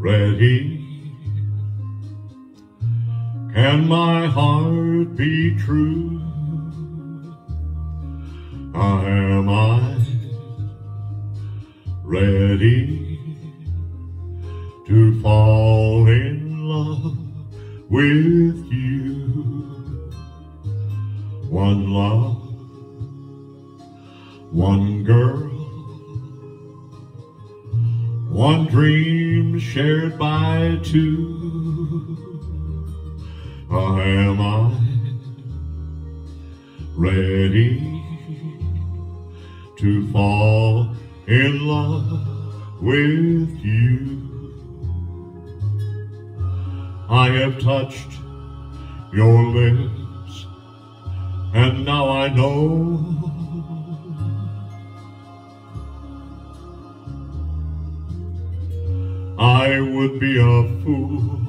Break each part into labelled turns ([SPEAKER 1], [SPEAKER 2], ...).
[SPEAKER 1] ready? Can my heart be true? Am I ready to fall in love with you? One love, one girl, one dream shared by two. Am I ready to fall in love with you? I have touched your lips, and now I know I would be a fool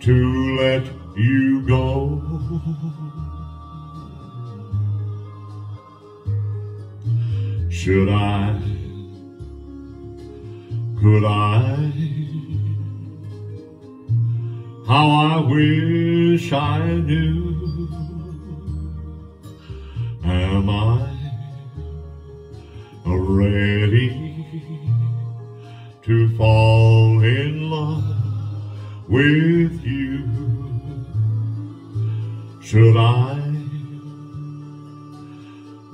[SPEAKER 1] to let you go. Should I? Could I? How I wish I knew. Am I ready to fall in love with you? Should I?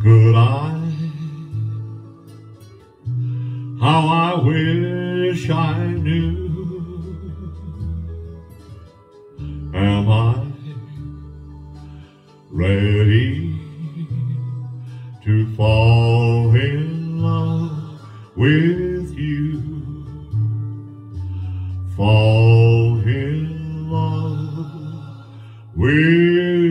[SPEAKER 1] Could I? How I wish I knew. Am I ready to fall Fall in love with